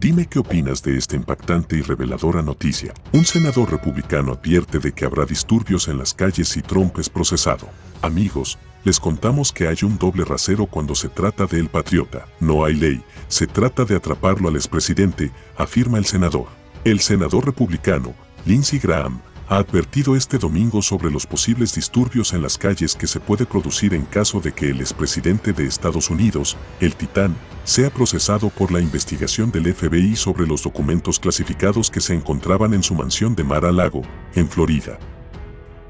Dime qué opinas de esta impactante y reveladora noticia. Un senador republicano advierte de que habrá disturbios en las calles si Trump es procesado. Amigos, les contamos que hay un doble rasero cuando se trata de el patriota. No hay ley, se trata de atraparlo al expresidente, afirma el senador. El senador republicano, Lindsey Graham, ha advertido este domingo sobre los posibles disturbios en las calles que se puede producir en caso de que el expresidente de Estados Unidos, el Titán, sea procesado por la investigación del FBI sobre los documentos clasificados que se encontraban en su mansión de Mar-a-Lago, en Florida.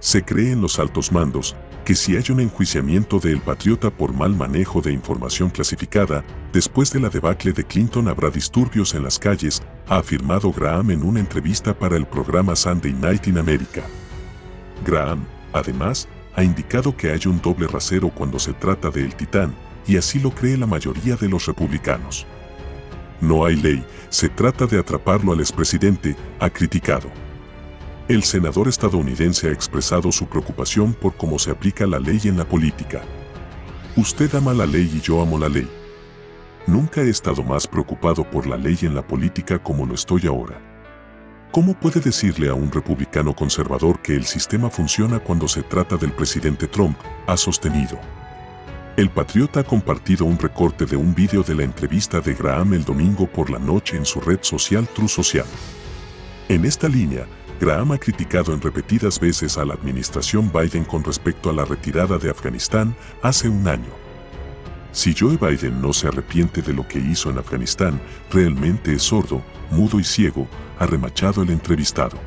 Se cree en los altos mandos que si hay un enjuiciamiento del patriota por mal manejo de información clasificada, después de la debacle de Clinton habrá disturbios en las calles, ha afirmado Graham en una entrevista para el programa Sunday Night in America. Graham, además, ha indicado que hay un doble rasero cuando se trata de El Titán, y así lo cree la mayoría de los republicanos. No hay ley, se trata de atraparlo al expresidente, ha criticado. El senador estadounidense ha expresado su preocupación por cómo se aplica la ley en la política. Usted ama la ley y yo amo la ley. Nunca he estado más preocupado por la ley en la política como lo estoy ahora. ¿Cómo puede decirle a un republicano conservador que el sistema funciona cuando se trata del presidente Trump? Ha sostenido. El patriota ha compartido un recorte de un vídeo de la entrevista de Graham el domingo por la noche en su red social True Social. En esta línea, Graham ha criticado en repetidas veces a la administración Biden con respecto a la retirada de Afganistán hace un año. Si Joe Biden no se arrepiente de lo que hizo en Afganistán, realmente es sordo, mudo y ciego, ha remachado el entrevistado.